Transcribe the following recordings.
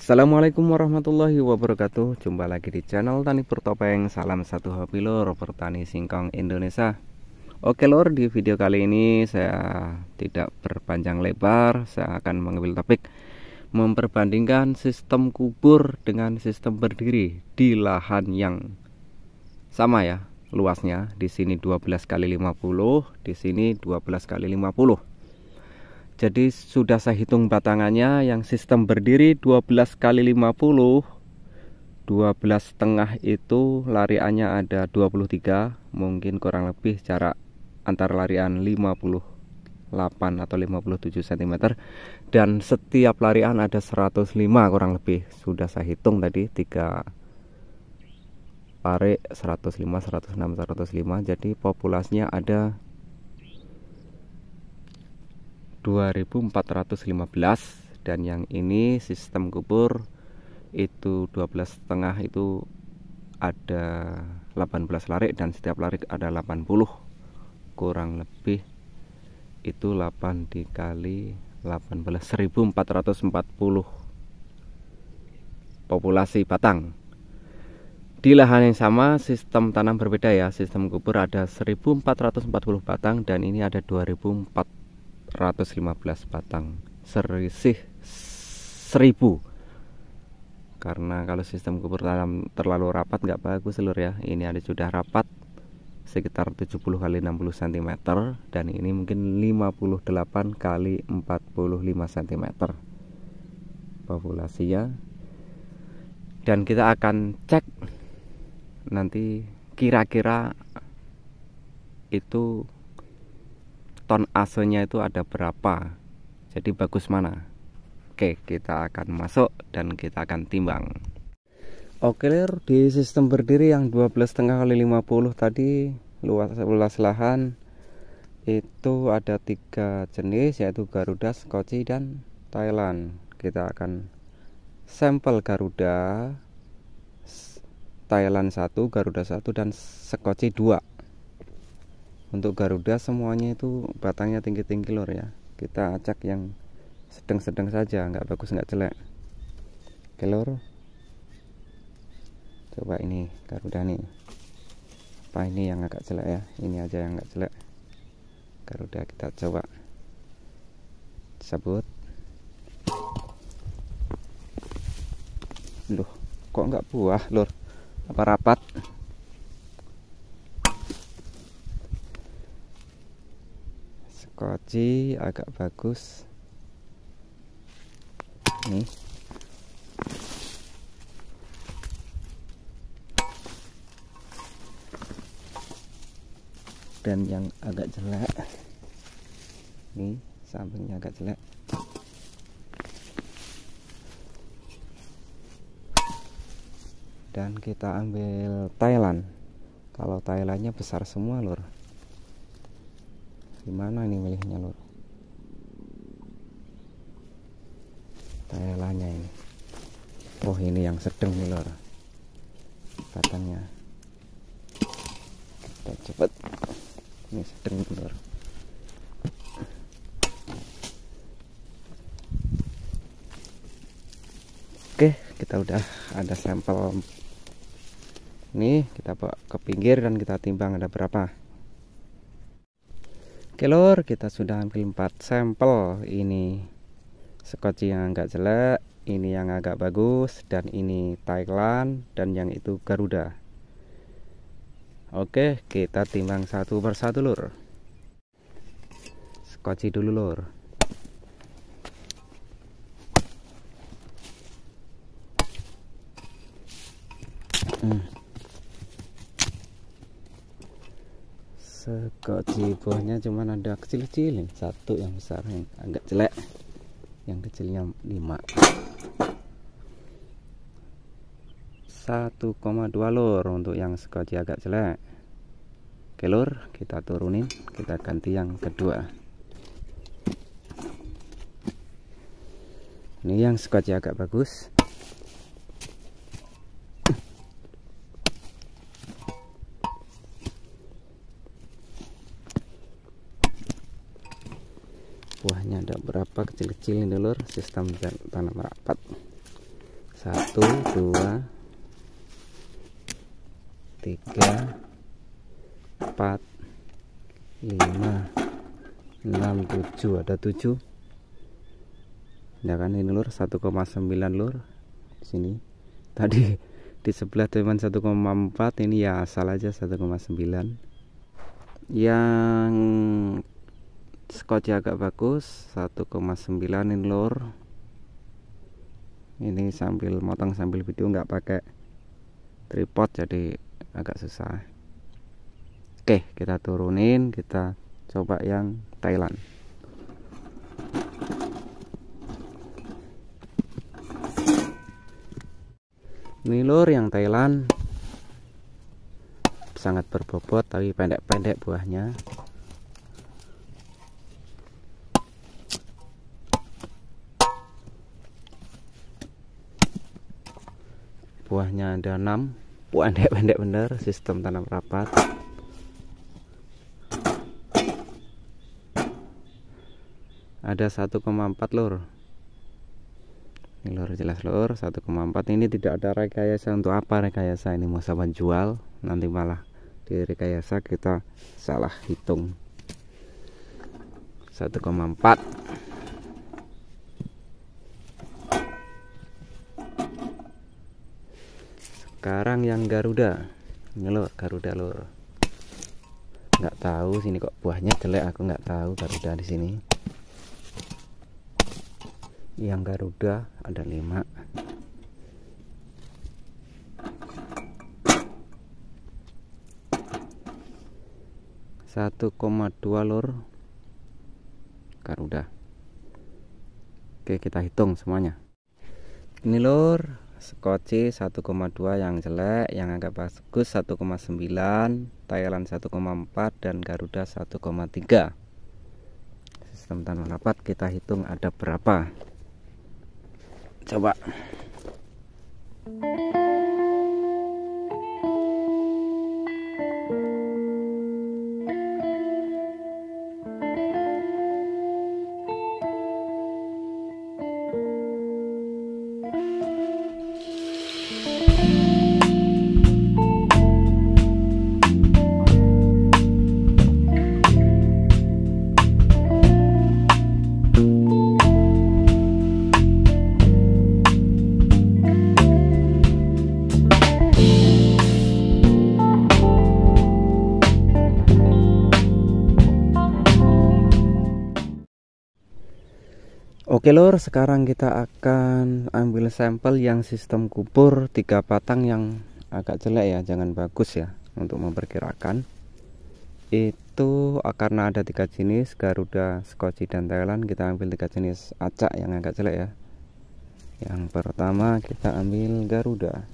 Assalamualaikum warahmatullahi wabarakatuh. Jumpa lagi di channel Tani Purtopeng Salam satu hobi lor Pertani Singkong Indonesia. Oke lor di video kali ini Saya tidak berpanjang lebar. Saya akan mengambil topik Memperbandingkan sistem kubur Dengan sistem berdiri Di lahan yang Sama ya luasnya. Di sini 12 kali 50 di sini 12 kali 50 jadi sudah saya hitung batangannya yang sistem berdiri 12 kali 50 12 setengah itu lariannya ada 23 mungkin kurang lebih jarak antar larian 58 atau 57 cm dan setiap larian ada 105 kurang lebih sudah saya hitung tadi 3 pare 105 106 105 jadi populasinya ada 2415 dan yang ini sistem kubur itu 12 setengah itu ada 18 larik dan setiap larik ada 80 kurang lebih itu 8 dikali 18 1440 populasi batang. Di lahan yang sama sistem tanam berbeda ya. Sistem kubur ada 1440 batang dan ini ada 2400 115 batang. Serisih 1000 karena kalau sistem kubur tanam terlalu rapat nggak bagus seluruh ya. Ini ada sudah rapat sekitar 70 kali 60 cm dan ini mungkin 58 kali 45 cm populasinya. Dan kita akan cek nanti kira-kira itu ton asenya itu ada berapa? Jadi bagus mana? Oke kita akan masuk dan kita akan timbang. Oke lir di sistem berdiri yang 12,5 kali 50 tadi luas, luas lahan itu ada tiga jenis yaitu Garuda, Skoci dan Thailand. Kita akan sampel Garuda Thailand 1, Garuda 1 dan Skoci 2 untuk Garuda semuanya itu batangnya tinggi-tinggi lor ya. Kita acak yang sedang-sedang saja nggak bagus nggak jelek. Oke lor coba ini Garuda nih. Apa ini yang agak jelek ya? Ini aja yang nggak jelek. Garuda kita coba sabut loh kok nggak buah lor apa rapat koci agak bagus. Nih. Dan yang agak jelek. Nih sampingnya agak jelek. Dan kita ambil Thailand. Kalau Thailandnya besar semua lur gimana ini milihnya lur? Thailandnya ini. Oh ini yang sedang nih lur. Batangnya kita cepet. Ini sedang lur. Oke kita udah ada sampel. Ini kita bawa ke pinggir dan kita timbang ada berapa Oke lor, kita sudah ambil 4 sampel. Ini skoci yang agak jelek, ini yang agak bagus, dan ini Thailand, dan yang itu Garuda. Oke, kita timbang satu persatu lur. Skoci dulu lur. Hmm. Sekoci buahnya cuman ada kecil-kecil satu yang besar yang agak jelek. Yang kecilnya 5 1,2 lur untuk yang sekoci agak jelek. Oke lur kita turunin. Kita ganti yang kedua. Ini yang sekoci agak bagus kecil-kecil ini lur. Sistem tanam rapat. Satu dua tiga empat lima enam tujuh. Ada tujuh? Ya kan ini lur? 1,9 lur. Sini. Tadi di sebelah teman 1,4 ini ya asal aja 1,9 yang scotch agak bagus 1,9 ini lur ini sambil motong sambil video nggak pakai tripod jadi agak susah. Oke kita turunin kita coba yang Thailand. Ini lur yang Thailand. Sangat berbobot tapi pendek-pendek buahnya buahnya ada 6 pendek-pendek bener sistem tanam rapat. Ada 1,4 lur. Ini lur jelas lur 1,4 ini tidak ada rekayasa. Untuk apa rekayasa ini? Mau sama jual? Nanti malah di rekayasa kita salah hitung. 1,4 sekarang yang Garuda. Ini lur Garuda lur nggak tahu sini kok buahnya jelek aku nggak tahu Garuda di sini. Yang Garuda ada 5 1,2 lur Garuda. Oke kita hitung semuanya. Ini lur Skoci 1,2 yang jelek yang agak bagus 1,9 Thailand 1,4 dan Garuda 1,3 sistem tanam rapat kita hitung ada berapa. Coba Oke lor, sekarang kita akan ambil sampel yang sistem kubur tiga patang yang agak jelek ya, jangan bagus ya untuk memperkirakan. Itu karena ada tiga jenis Garuda, Skoci dan Thailand, kita ambil tiga jenis acak yang agak jelek ya. Yang pertama kita ambil Garuda.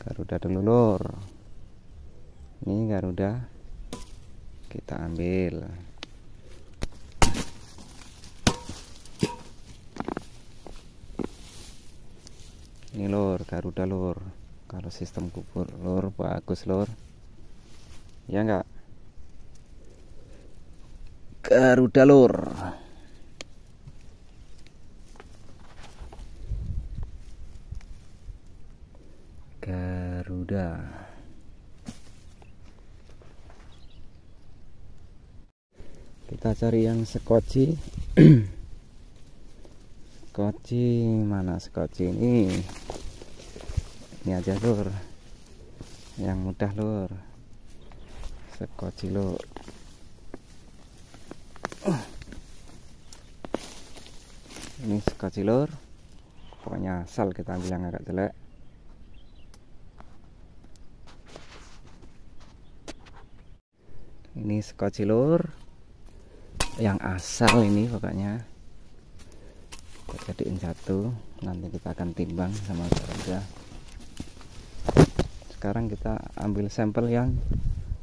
Garuda dulu lor. Ini Garuda. Kita ambil. Ini lor Garuda lor kalau sistem kubur lor bagus lor ya enggak Garuda lor Garuda. Kita cari yang sekoci skoci mana skoci ini? Ini aja lur. Yang mudah lur. Skoci lur. Ini skoci lur. Pokoknya asal kita ambil yang agak jelek. Ini skoci lur. Yang asal ini pokoknya jadiin satu nanti kita akan timbang sama saja sekarang kita ambil sampel yang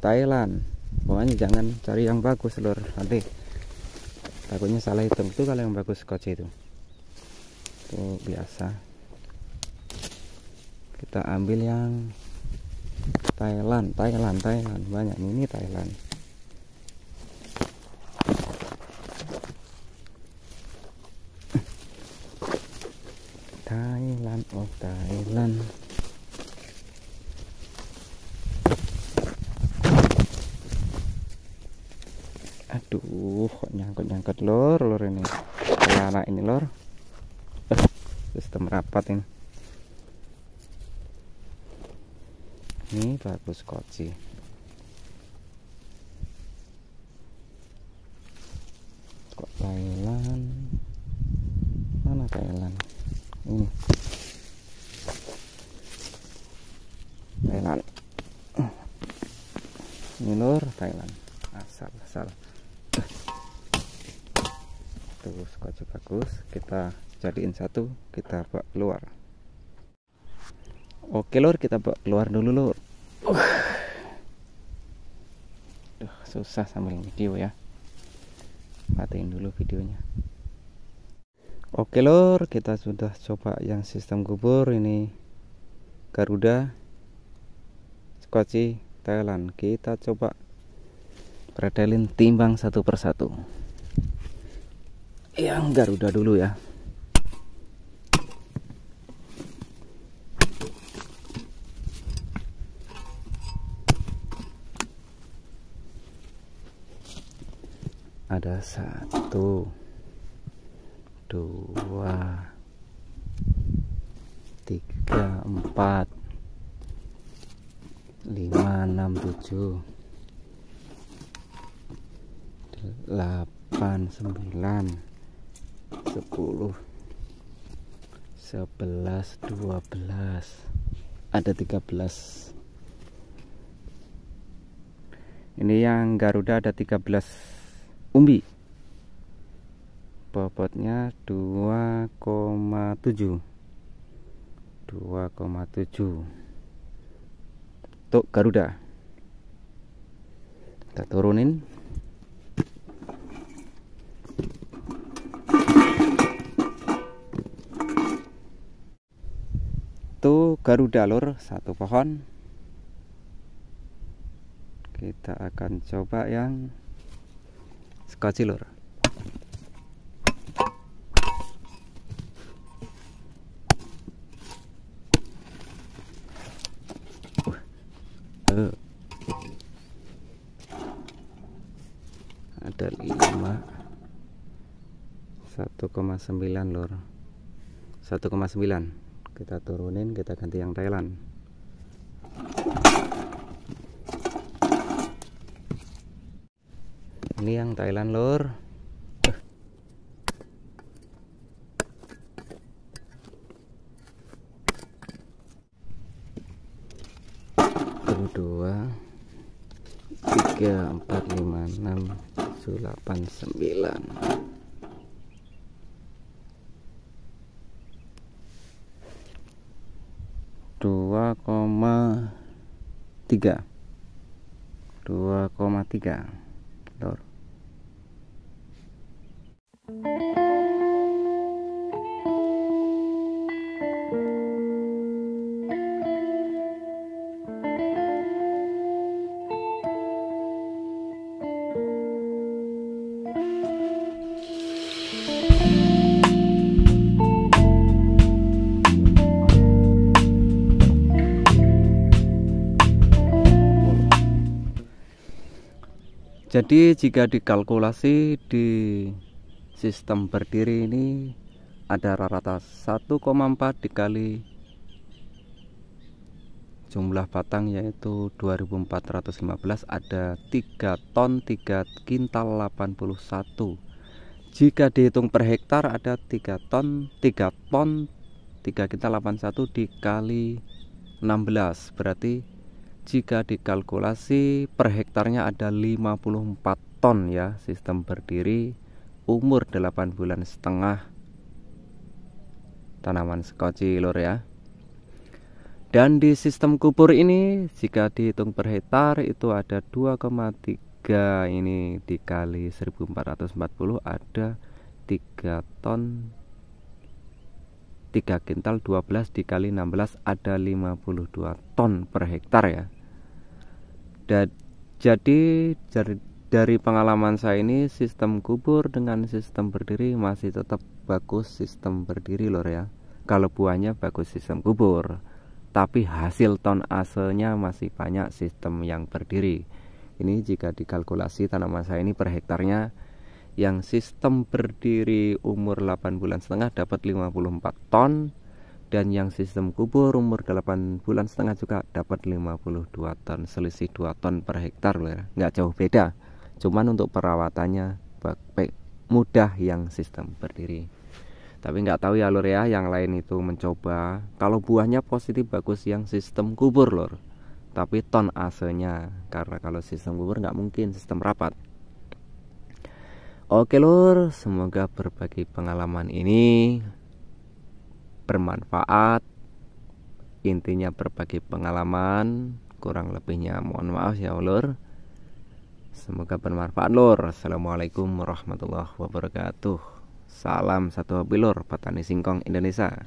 Thailand. Pokoknya jangan cari yang bagus lur nanti takutnya salah hitung. Itu kalau yang bagus scotch itu. Itu biasa. Kita ambil yang Thailand Thailand Thailand. Banyak ini Thailand Thailand. Oh Thailand. Aduh kok nyangkut nyangkut lor lor ini. Anak ini lor. Eh, sistem rapat ini. Ini bagus koci kok Thailand mana Thailand ini Thailand lor Thailand. Asal asal tuh skoci bagus. Kita jadiin satu kita bawa keluar. Oke lor kita bawa keluar dulu lor uh. Duh, susah sambil video ya. Matiin dulu videonya. Oke lor kita sudah coba yang sistem kubur ini. Garuda skoci Thailand. Kita coba pretelin timbang satu persatu yang Garuda dulu ya. Ada satu dua tiga empat lima enam tujuh delapan sembilan sepuluh sebelas dua belas ada tiga belas. Ini yang Garuda ada tiga belas umbi. Bobotnya 2,7 2,7 untuk Garuda. Kita turunin Garuda lur satu pohon. Kita akan coba yang skoci lur. Uh. ada lima. 1,9 lur. 1,9 kita turunin kita ganti yang Thailand. Ini yang Thailand lor dua tiga empat lima enam delapan sembilan 2,3 2,3 lor Jadi jika dikalkulasi di sistem berdiri ini ada rata-rata 1,4 dikali jumlah batang yaitu 2415 ada 3 ton 3 kintal 81 jika dihitung per hektar ada 3 ton 3 ton 3 kintal 81 dikali 16 berarti jika dikalkulasi per hektarnya ada 54 ton ya sistem berdiri umur 8 bulan setengah. Tanaman skoci lor ya. Dan di sistem kubur ini jika dihitung per hektar itu ada 2,3 ini dikali 1440 ada 3 ton 3 kintal 12 dikali 16 ada 52 ton per hektar ya. Dan, jadi dari, dari pengalaman saya ini sistem kubur dengan sistem berdiri masih tetap bagus sistem berdiri lor ya. Kalau buahnya bagus sistem kubur tapi hasil ton asenya masih banyak sistem yang berdiri. Ini jika dikalkulasi tanaman saya ini per hektarnya yang sistem berdiri umur 8 bulan setengah dapat 54 ton dan yang sistem kubur umur 8 bulan setengah juga dapat 52 ton selisih 2 ton per hektar loh ya. Nggak jauh beda. Cuman untuk perawatannya mudah yang sistem berdiri. Tapi nggak tahu ya lor ya yang lain itu mencoba. Kalau buahnya positif bagus yang sistem kubur lor tapi ton asenya karena kalau sistem kubur nggak mungkin sistem rapat oke lor semoga berbagi pengalaman ini bermanfaat. Intinya berbagi pengalaman kurang lebihnya mohon maaf ya ulur semoga bermanfaat lur. Assalamualaikum warahmatullahi wabarakatuh. Salam satu hobi lur. Petani singkong Indonesia